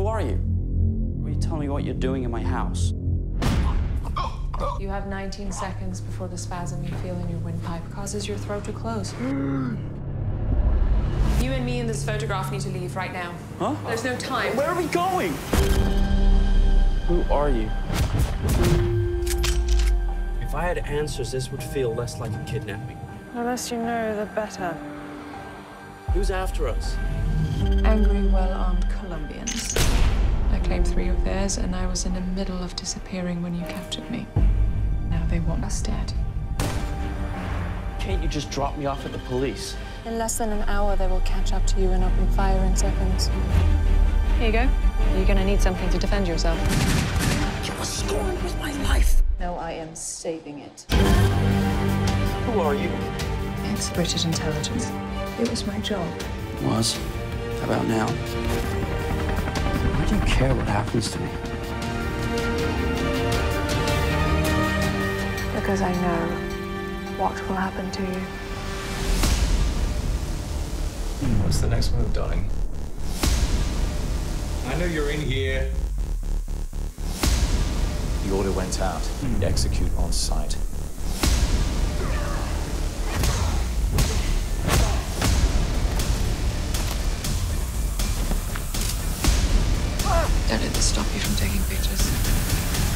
Who are you? Will you tell me what you're doing in my house? You have 19 seconds before the spasm you feel in your windpipe causes your throat to close. you and me in this photograph need to leave right now. Huh? There's no time. Where are we going? Who are you? If I had answers, this would feel less like a kidnapping. The less you know, the better. Who's after us? Angry, well-armed Colombians. I claimed three of theirs, and I was in the middle of disappearing when you captured me. Now they want us dead. Can't you just drop me off at the police? In less than an hour, they will catch up to you and open fire in seconds. Here you go. You're gonna need something to defend yourself. You were scorned with my life. No, I am saving it. Who are you? It's British intelligence. It was my job. Was. How about now? Why do you care what happens to me? Because I know what will happen to you. Hmm, what's the next move, darling? I know you're in here. The order went out. Hmm. Execute on sight. that it'll stop you from taking pictures.